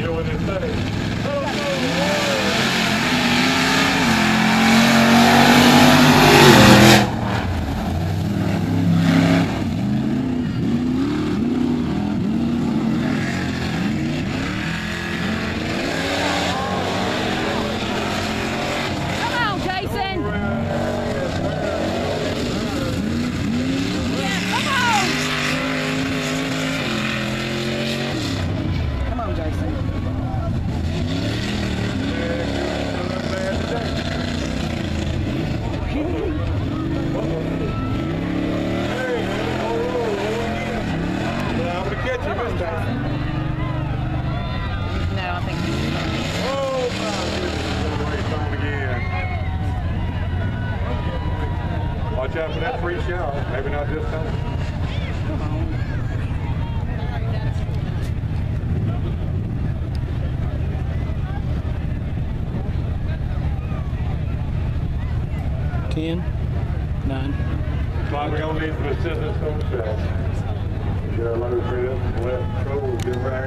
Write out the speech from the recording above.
You what they say? I'm gonna catch you this time. No, I think Oh my goodness, again. Watch out for that free shower. Maybe not this time. Ten, nine. Clyde, we're gonna need some assistance from ourselves. Get our load free up,